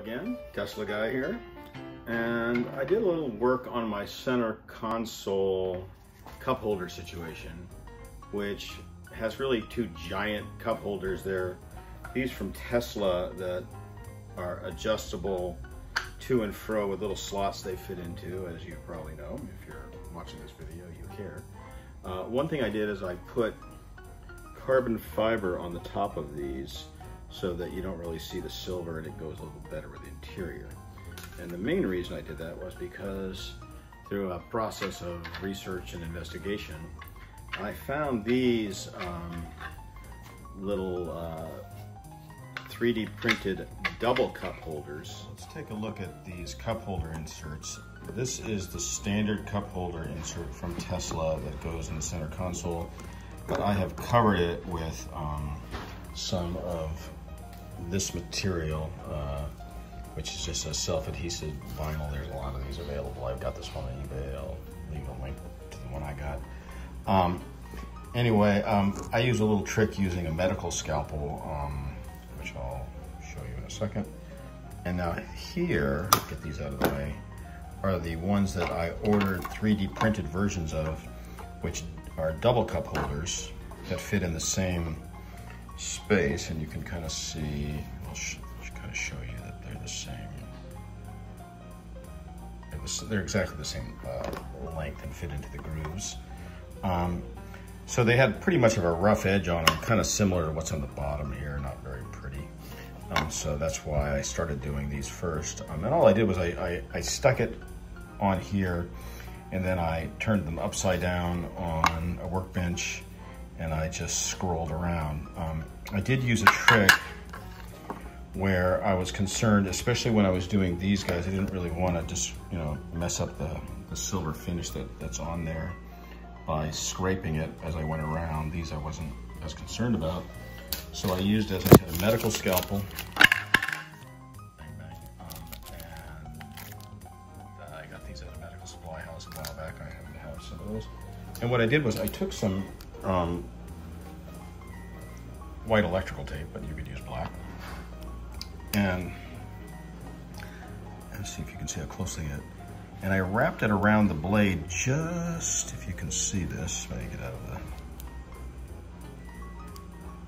again, Tesla guy here. And I did a little work on my center console cup holder situation, which has really two giant cup holders there. These from Tesla that are adjustable to and fro with little slots they fit into, as you probably know. If you're watching this video, you care. Uh, one thing I did is I put carbon fiber on the top of these so that you don't really see the silver and it goes a little better with the interior. And the main reason I did that was because through a process of research and investigation, I found these um, little uh, 3D printed double cup holders. Let's take a look at these cup holder inserts. This is the standard cup holder insert from Tesla that goes in the center console, but I have covered it with um, some of this material, uh, which is just a self-adhesive vinyl. There's a lot of these available. I've got this one on eBay. I'll leave a link to the one I got. Um, anyway, um, I use a little trick using a medical scalpel, um, which I'll show you in a second. And now here, get these out of the way, are the ones that I ordered 3D printed versions of, which are double cup holders that fit in the same space and you can kind of see, I'll kind of show you that they're the same. They're exactly the same uh, length and fit into the grooves. Um, so they had pretty much of a rough edge on them, kind of similar to what's on the bottom here, not very pretty. Um, so that's why I started doing these first. Um, and all I did was I, I, I stuck it on here and then I turned them upside down on a workbench and I just scrolled around. Um, I did use a trick where I was concerned, especially when I was doing these guys, I didn't really want to just, you know, mess up the, the silver finish that, that's on there by scraping it as I went around. These I wasn't as concerned about. So I used, as I said, a medical scalpel. Um, and I got these at a medical supply house a while back. I happen to have some of those. And what I did was I took some um, white electrical tape, but you could use black. And let's see if you can see how closely it. And I wrapped it around the blade just, if you can see this, let me get out of the,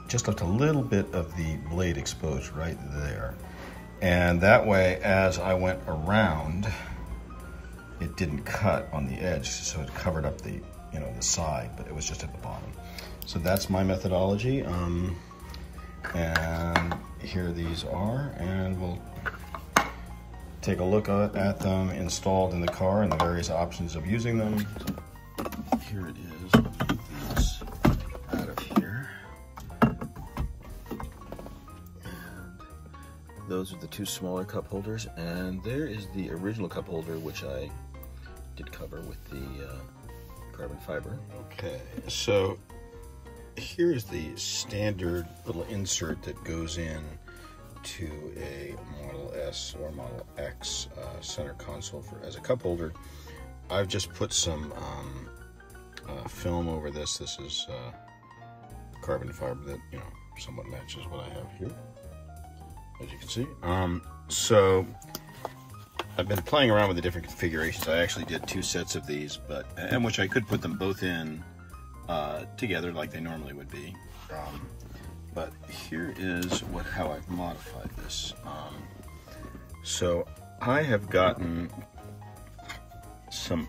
just left a little bit of the blade exposed right there. And that way, as I went around, it didn't cut on the edge, so it covered up the you know, the side, but it was just at the bottom. So that's my methodology. Um, and here these are, and we'll take a look at them installed in the car and the various options of using them. Here it is. Out of here. And those are the two smaller cup holders, and there is the original cup holder, which I did cover with the uh, carbon fiber. Okay, so here's the standard little insert that goes in to a Model S or Model X uh, center console for as a cup holder. I've just put some um, uh, film over this. This is uh, carbon fiber that you know somewhat matches what I have here, as you can see. Um, so I've been playing around with the different configurations. I actually did two sets of these, but and which I could put them both in uh, together like they normally would be. Um, but here is what how I've modified this. Um, so I have gotten some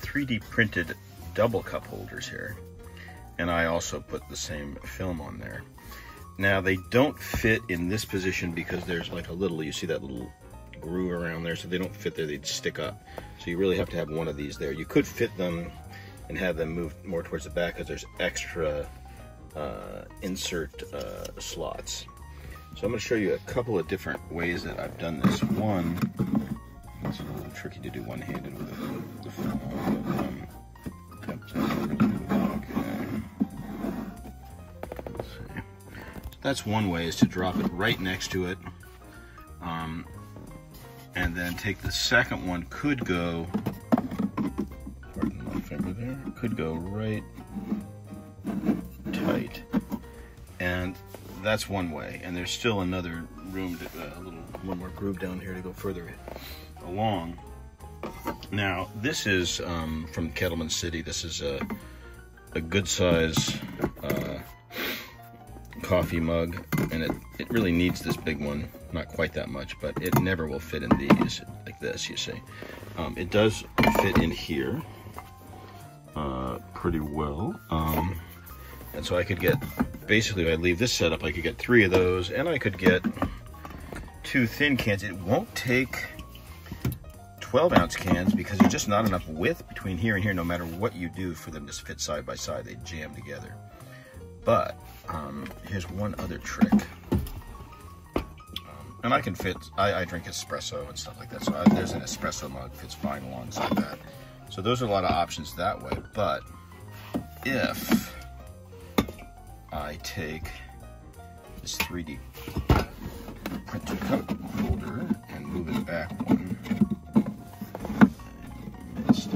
3D printed double cup holders here, and I also put the same film on there. Now they don't fit in this position because there's like a little, you see that little groove around there so they don't fit there, they'd stick up. So you really have to have one of these there. You could fit them and have them move more towards the back because there's extra uh, insert uh, slots. So I'm going to show you a couple of different ways that I've done this. One, it's a little tricky to do one-handed with the, film um, That's one way is to drop it right next to it. Then take the second one, could go, pardon my finger there, could go right tight. And that's one way. And there's still another room, to, uh, a little one more groove down here to go further along. Now, this is um, from Kettleman City. This is a, a good size uh, coffee mug, and it, it really needs this big one. Not quite that much, but it never will fit in these like this, you see. Um, it does fit in here uh, pretty well. Um, and so I could get, basically, I leave this set up, I could get three of those, and I could get two thin cans. It won't take 12 ounce cans because there's just not enough width between here and here no matter what you do for them to fit side by side. They jam together. But um, here's one other trick. And I can fit, I, I, drink espresso and stuff like that. So I, there's an espresso mug, fits fine alongside that. So those are a lot of options that way. But if I take this 3D printer cup holder and move it back one, this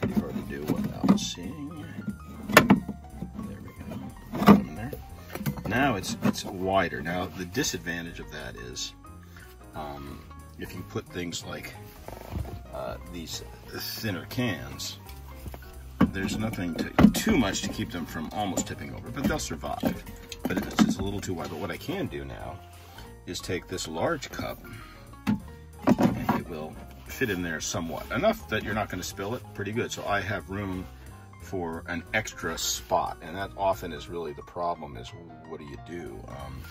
pretty hard to do without seeing. Now it's it's wider. Now the disadvantage of that is um, if you put things like uh, these thinner cans, there's nothing to, too much to keep them from almost tipping over, but they'll survive. But it's just a little too wide. But what I can do now is take this large cup and it will fit in there somewhat. Enough that you're not going to spill it pretty good. So I have room for an extra spot. And that often is really the problem is what do you do? Um,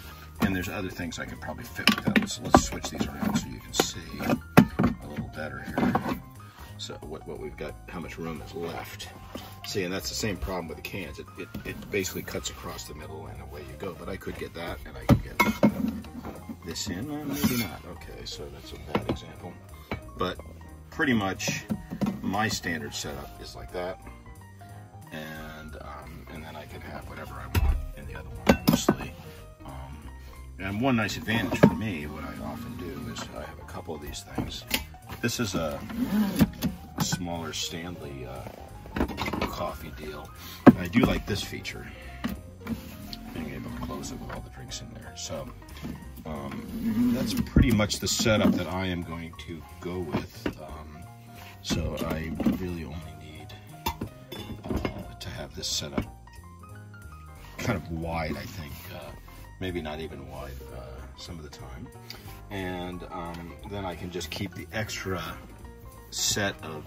and there's other things I could probably fit with that. Let's, let's switch these around so you can see a little better here. So what, what we've got, how much room is left. See, and that's the same problem with the cans. It, it, it basically cuts across the middle and away you go. But I could get that and I could get this in, uh, maybe not. Okay, so that's a bad example. But pretty much my standard setup is like that. And, um, and then I can have whatever I want in the other one, obviously. Um, and one nice advantage for me, what I often do is I have a couple of these things. This is a smaller Stanley uh, coffee deal. I do like this feature, being able to close it with all the drinks in there. So um, that's pretty much the setup that I am going to go with. Um, so I really only have this set up kind of wide, I think. Uh, maybe not even wide uh, some of the time. And um, then I can just keep the extra set of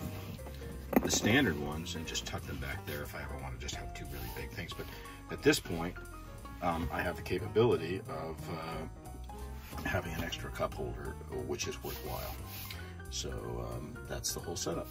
the standard ones and just tuck them back there if I ever want to just have two really big things. But at this point, um, I have the capability of uh, having an extra cup holder, which is worthwhile. So um, that's the whole setup.